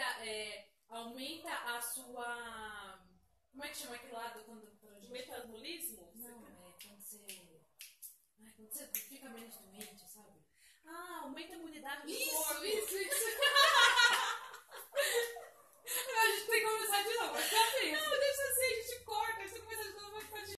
aumenta, é, aumenta a sua. Como é que chama aquele lado? Quando, quando gente... Metabolismo? Não, é quando você. Ai, quando você fica menos doente, sabe? Ah, aumenta a imunidade do isso, corpo. Isso, isso, isso. a gente tem que começar de novo.